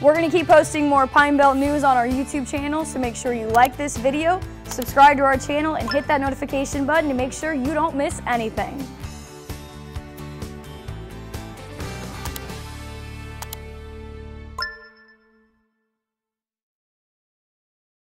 We're going to keep posting more Pine Belt news on our YouTube channel, so make sure you like this video, subscribe to our channel, and hit that notification button to make sure you don't miss anything.